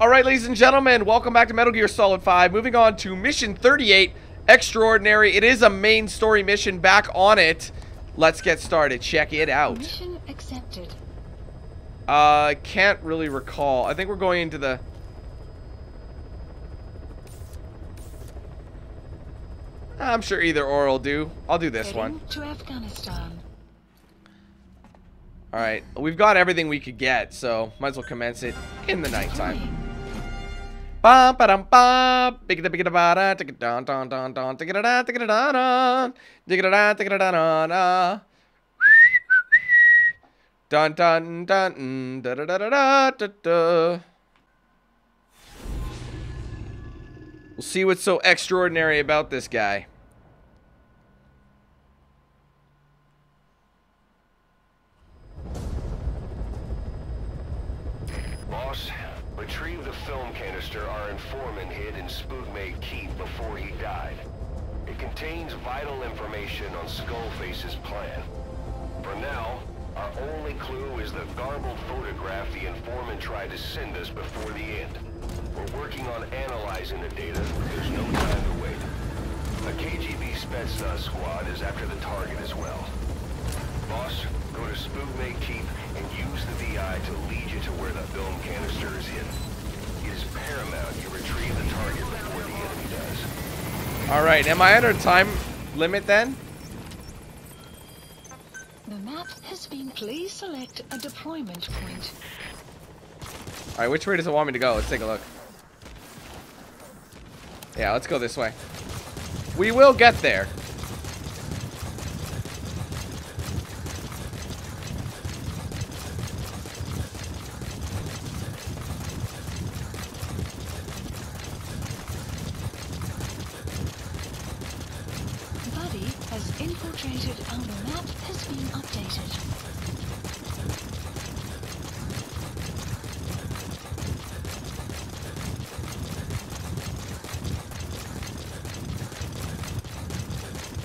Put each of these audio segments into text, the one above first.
Alright, ladies and gentlemen, welcome back to Metal Gear Solid 5. Moving on to Mission 38, Extraordinary. It is a main story mission back on it. Let's get started. Check it out. Mission accepted. Uh, can't really recall. I think we're going into the... I'm sure either or will do. I'll do this Heading one. to Afghanistan. Alright, we've got everything we could get, so might as well commence it in the nighttime. Bum ba dum. Big big da da. Tick. Tick da tick da da. Tick da tick da da da. Dun dun dun da da da da da da. We'll see what's so extraordinary about this guy. Boss, retrieve the our informant hid in Spugmay Keep before he died. It contains vital information on Skullface's plan. For now, our only clue is the garbled photograph the informant tried to send us before the end. We're working on analyzing the data. There's no time to wait. A KGB Spetsnaz squad is after the target as well. Boss, go to Spugmay Keep and use the VI to lead you to where the film canister is hidden. It is paramount you retrieve the target before the enemy does. Alright, am I at under time limit then? The map has been. Please select a deployment point. Alright, which way does it want me to go? Let's take a look. Yeah, let's go this way. We will get there. Buddy has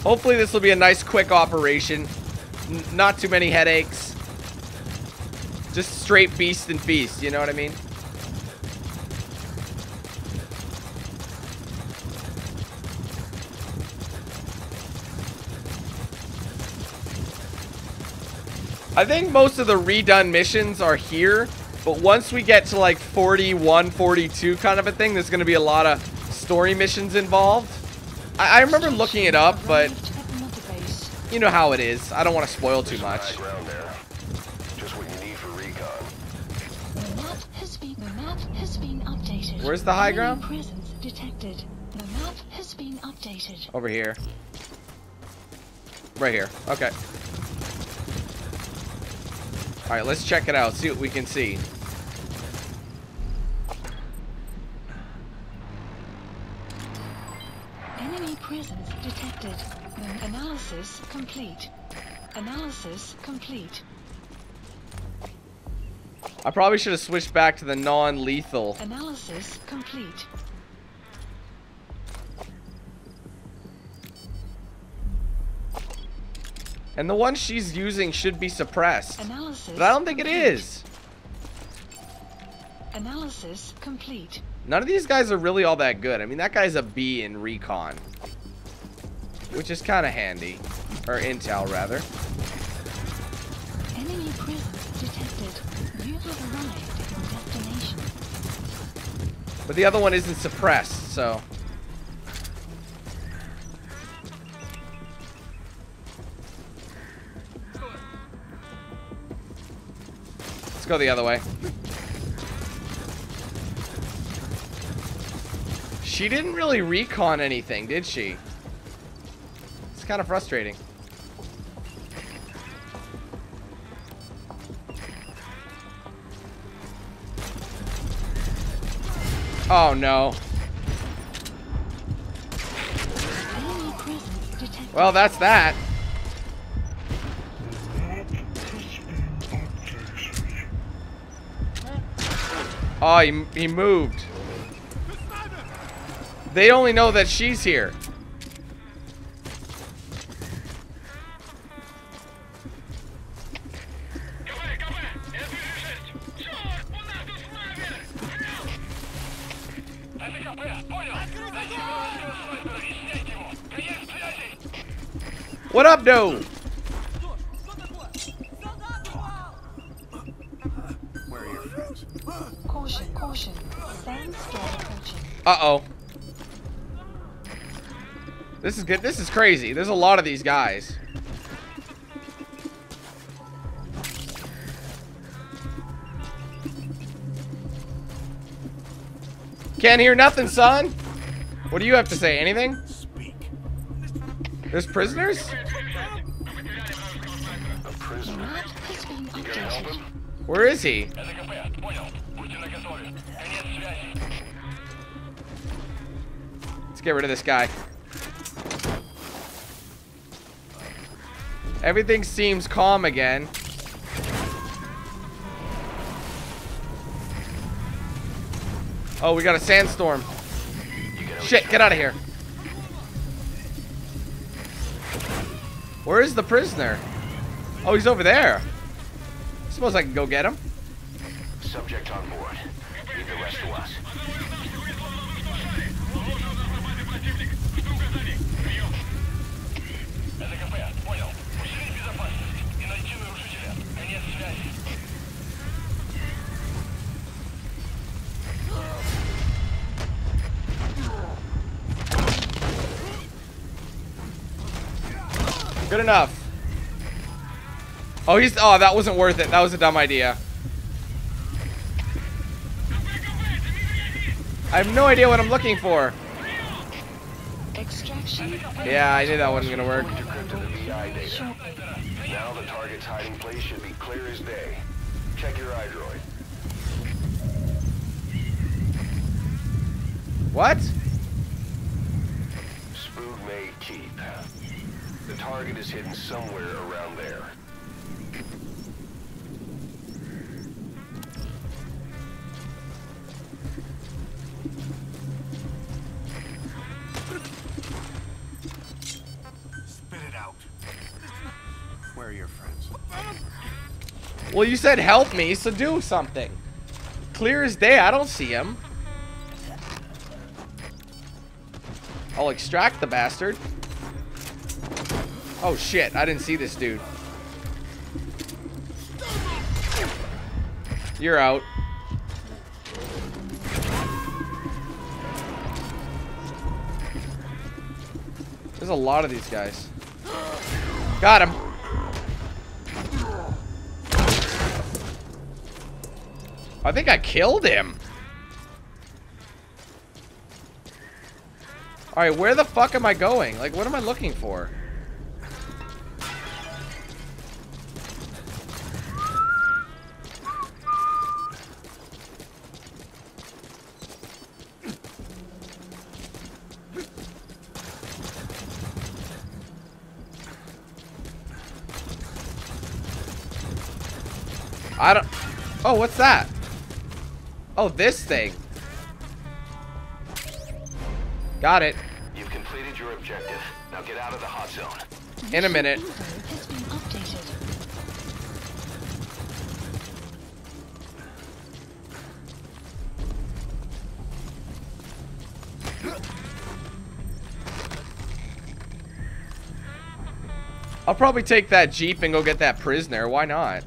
Hopefully this will be a nice quick operation. N not too many headaches. Just straight beast and feast, you know what I mean? I think most of the redone missions are here, but once we get to like 41, 42 kind of a thing, there's going to be a lot of story missions involved. I, I remember looking it up, but Arrived at the mother base. you know how it is. I don't want to spoil too much. High ground there. Just what you need for recon. The map has been. The map has been updated. Where's the high ground? Presence detected. The map has been updated. Over here. Right here. Okay. Alright, let's check it out. See what we can see. Enemy presence detected. Analysis complete. Analysis complete. I probably should have switched back to the non-lethal. Analysis complete. And the one she's using should be suppressed. Analysis. But I don't think it complete. is. Analysis complete. None of these guys are really all that good. I mean, that guy's a B in recon. Which is kind of handy. Or intel, rather. Enemy presence detected. You have arrived at your destination. But the other one isn't suppressed, so... Let's go the other way. She didn't really recon anything, did she? It's kind of frustrating. Oh no. Enemy presence detected. Well, that's that. Oh, he, he moved. They only know that she's here. What up, though? Uh-oh. This is good. This is crazy. There's a lot of these guys. Can't hear nothing, son. What do you have to say? Anything? Speak. There's prisoners? A prisoner. Map has been You gonna help updated. him? Where is he? Get rid of this guy. Everything seems calm again. Oh, we got a sandstorm. Shit, get out of here. Where is the prisoner? Oh, he's over there. I Suppose I can go get him. Subject on board. Good enough. Oh, he's. Oh, that wasn't worth it. That was a dumb idea. I have no idea what I'm looking for. Extraction. Yeah, I knew that wasn't gonna work. Decrypt to the VI data. Shortly. Now the target's hiding place should be clear as day. Check your iDroid. What? The target is hidden somewhere around there. Spit it out. Where are your friends? Well, you said help me, so do something. Clear as day. I don't see him. I'll extract the bastard. Oh shit, I didn't see this dude. You're out. There's a lot of these guys. Got him. I think I killed him. Alright, where the fuck am I going? Like, what am I looking for? I don't... Oh, what's that? Oh, this thing. Got it. You've completed your objective. Now get out of the hot zone. In a minute. Info has been updated. I'll probably take that Jeep and go get that prisoner. Why not?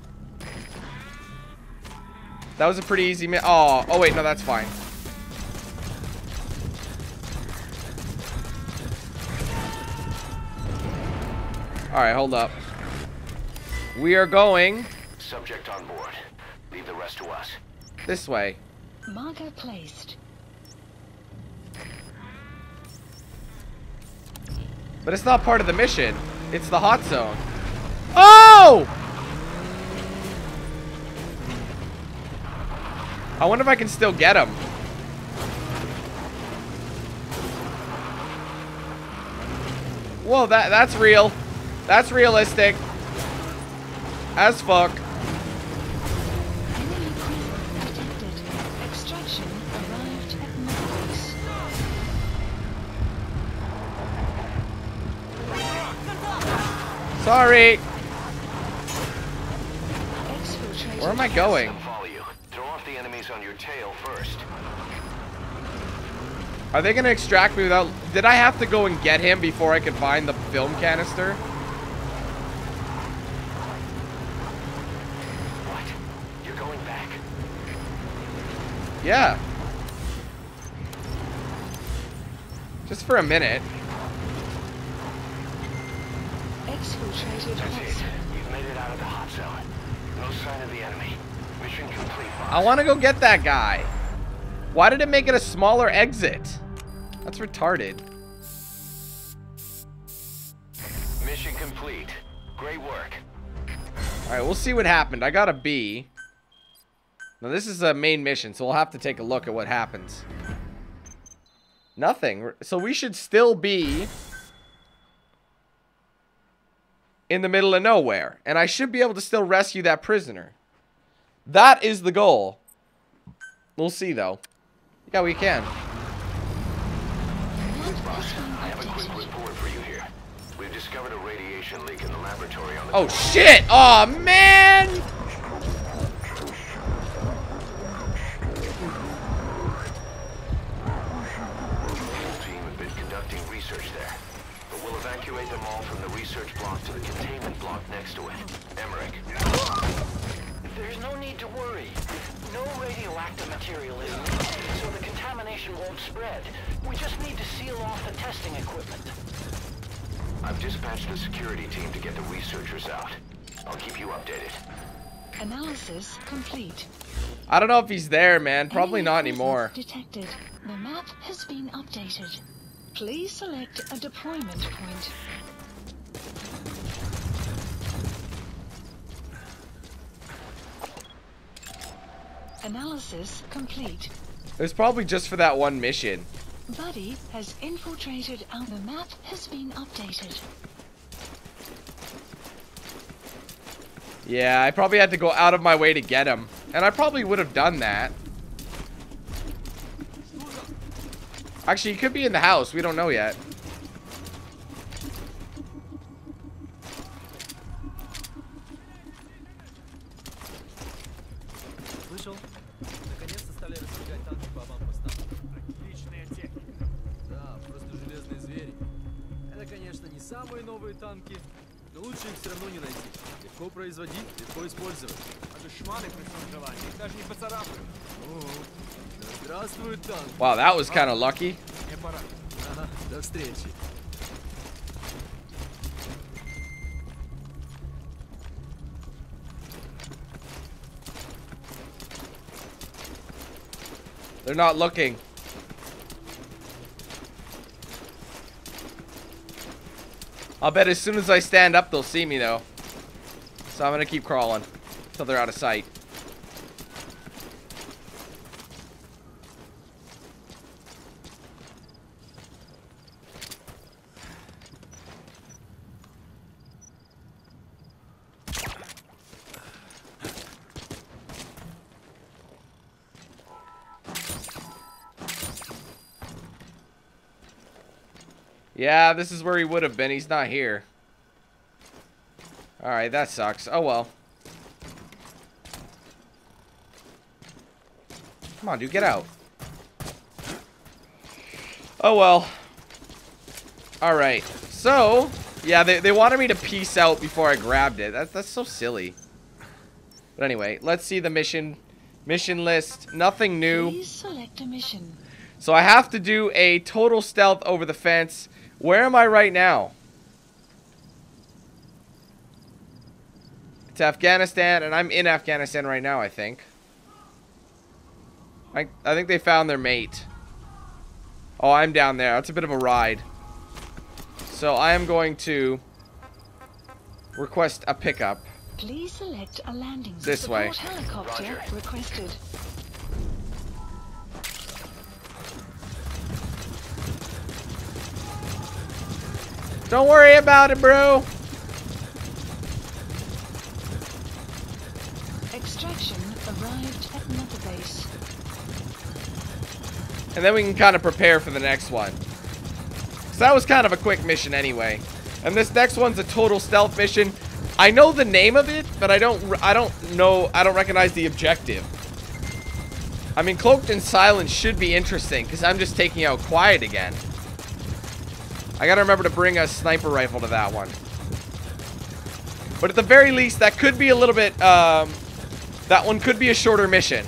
That was a pretty easy mi- Oh, oh wait, no, that's fine. Alright, hold up. We are going Subject on board. Leave the rest to us. this way. Marker placed. But it's not part of the mission. It's the hot zone. Oh! I wonder if I can still get him. Whoa, that that's real. That's realistic. As fuck. Sorry. Where am I going? They'll follow you. Throw off the enemies on your tail first. Are they gonna extract me without... Did I have to go and get him before I could find the film canister? What? You're going back? Yeah. Just for a minute. Exfiltrated That's it. You've made it out of the hot zone. No sign of the enemy. Mission complete, boss. I want to go get that guy. Why did it make it a smaller exit? That's retarded. Mission complete. Great work. Alright, we'll see what happened. I got a B. Now, this is a main mission, so we'll have to take a look at what happens. Nothing. So we should still be in the middle of nowhere. And I should be able to still rescue that prisoner. That is the goal. We'll see, though. Yeah, we can. Map has oh, I complete. I don't know if he's there, man. Probably Enemy not anymore. Detected. The map has been updated. Please select a deployment point. Analysis complete. It was probably just for that one mission. Buddy has infiltrated our the map has been updated. Yeah, I probably had to go out of my way to get him. And I probably would have done that. Actually, he could be in the house. We don't know yet. was kind of lucky. They're not looking. I'll bet as soon as I stand up, they'll see me, though. So I'm going to keep crawling until they're out of sight. Yeah, this is where he would have been. He's not here. Alright, that sucks. Oh well. Come on, dude, get out. Oh well. Alright, so, yeah, they, they wanted me to peace out before I grabbed it. That's, that's so silly. But anyway, let's see the mission. Mission list. Nothing new. Please select a mission. So I have to do a total stealth over the fence. Where am I right now? It's Afghanistan, and I'm in Afghanistan right now, I think. I, I think they found their mate. Oh, I'm down there. That's a bit of a ride. So I am going to request a pickup. Please select a landing This way. helicopter Roger. requested. Don't worry about it, bro. Extraction arrived at Mother Base. And then we can kind of prepare for the next one. So that was kind of a quick mission anyway. And this next one's a total stealth mission. I know the name of it, but I don't I don't know I don't recognize the objective. I mean, Cloaked and Silent should be interesting because I'm just taking out Quiet again. I gotta remember to bring a sniper rifle to that one. But at the very least, that could be a little bit, um, that one could be a shorter mission.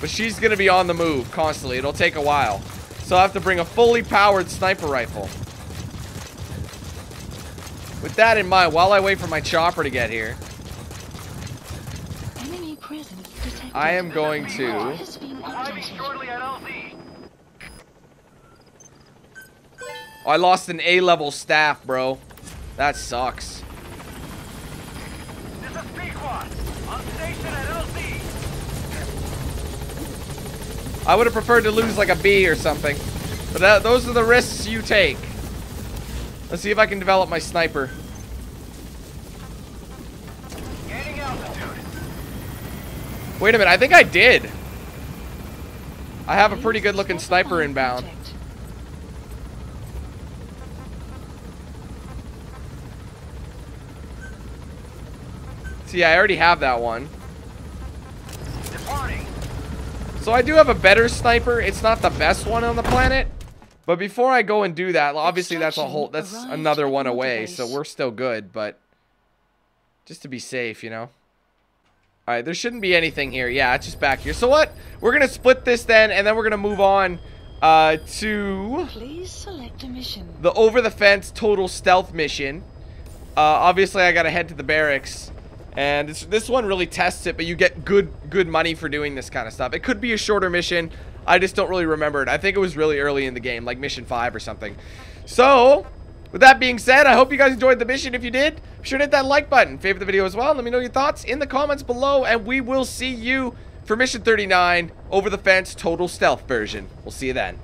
But she's gonna be on the move constantly. It'll take a while. So I have to bring a fully powered sniper rifle. With that in mind, while I wait for my chopper to get here, Enemy presence detected. I am going Map to... has been updated. at LZ. Oh, I lost an A-level staff, bro. That sucks. This is Pequod. On station at LZ. I would have preferred to lose like a B or something. But that, those are the risks you take. Let's see if I can develop my sniper. Gaining altitude. Wait a minute, I think I did. I have a pretty good looking sniper inbound. See, I already have that one. Departing. So I do have a better sniper. It's not the best one on the planet. But before I go and do that, obviously that's a whole, that's another one away. So we're still good, but just to be safe, you know. All right, there shouldn't be anything here. Yeah, it's just back here. So what? We're going to split this then, and then we're going to move on uh, to Please select a mission. the over the fence total stealth mission. Uh, obviously, I gotta head to the barracks, and this this one really tests it. But you get good good money for doing this kind of stuff. It could be a shorter mission. I just don't really remember it. I think it was really early in the game, like mission five or something. So, with that being said, I hope you guys enjoyed the mission. If you did, be sure to hit that like button, favorite the video as well. Let me know your thoughts in the comments below, and we will see you for mission 39 over the fence total stealth version. We'll see you then.